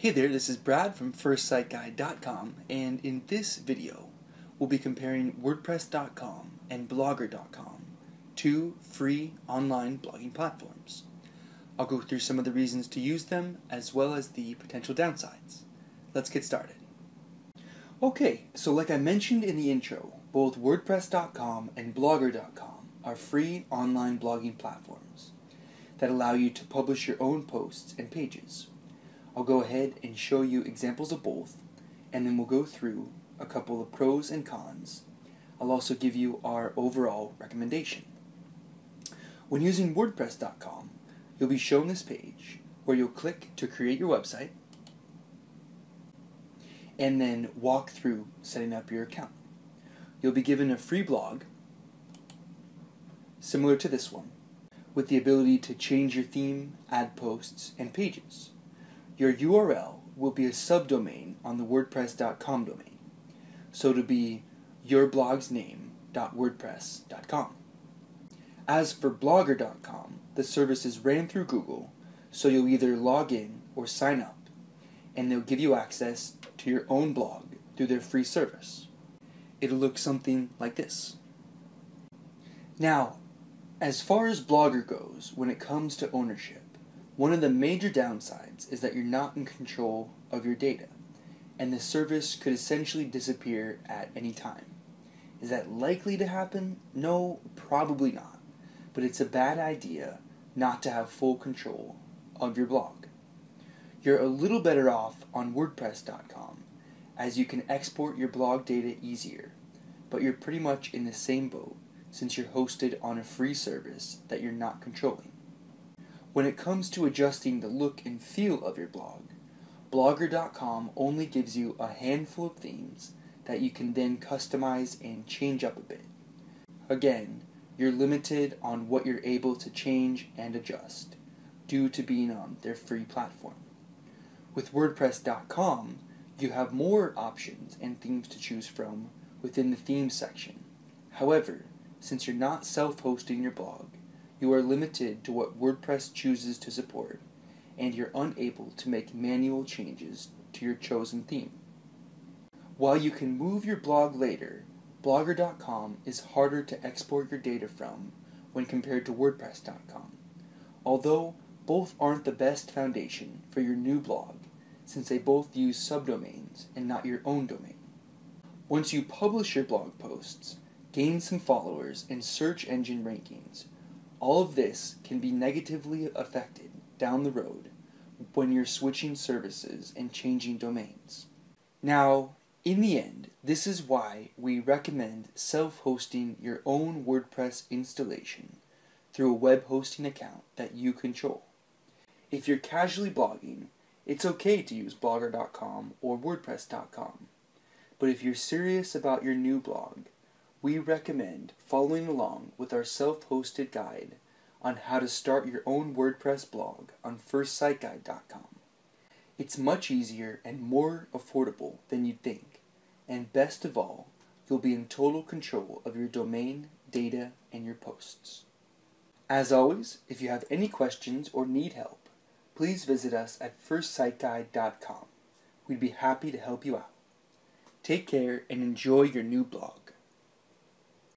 Hey there, this is Brad from FirstSiteGuide.com, and in this video, we'll be comparing WordPress.com and Blogger.com, two free online blogging platforms. I'll go through some of the reasons to use them, as well as the potential downsides. Let's get started. Okay, so like I mentioned in the intro, both WordPress.com and Blogger.com are free online blogging platforms that allow you to publish your own posts and pages. I'll go ahead and show you examples of both, and then we'll go through a couple of pros and cons. I'll also give you our overall recommendation. When using WordPress.com, you'll be shown this page where you'll click to create your website and then walk through setting up your account. You'll be given a free blog similar to this one with the ability to change your theme, add posts, and pages. Your URL will be a subdomain on the WordPress.com domain, so to be yourblogsname.wordpress.com. As for Blogger.com, the service is ran through Google, so you'll either log in or sign up, and they'll give you access to your own blog through their free service. It'll look something like this. Now, as far as Blogger goes, when it comes to ownership, one of the major downsides is that you're not in control of your data, and the service could essentially disappear at any time. Is that likely to happen? No, probably not. But it's a bad idea not to have full control of your blog. You're a little better off on WordPress.com as you can export your blog data easier, but you're pretty much in the same boat since you're hosted on a free service that you're not controlling. When it comes to adjusting the look and feel of your blog, Blogger.com only gives you a handful of themes that you can then customize and change up a bit. Again, you're limited on what you're able to change and adjust due to being on their free platform. With WordPress.com, you have more options and themes to choose from within the themes section. However, since you're not self hosting your blog, you are limited to what WordPress chooses to support, and you're unable to make manual changes to your chosen theme. While you can move your blog later, Blogger.com is harder to export your data from when compared to WordPress.com, although both aren't the best foundation for your new blog since they both use subdomains and not your own domain. Once you publish your blog posts, gain some followers and search engine rankings, all of this can be negatively affected down the road when you're switching services and changing domains. Now, in the end, this is why we recommend self hosting your own WordPress installation through a web hosting account that you control. If you're casually blogging, it's okay to use blogger.com or wordpress.com. But if you're serious about your new blog, we recommend following along with our self-hosted guide on how to start your own WordPress blog on firstsiteguide.com. It's much easier and more affordable than you'd think, and best of all, you'll be in total control of your domain, data, and your posts. As always, if you have any questions or need help, please visit us at firstsiteguide.com. We'd be happy to help you out. Take care and enjoy your new blog.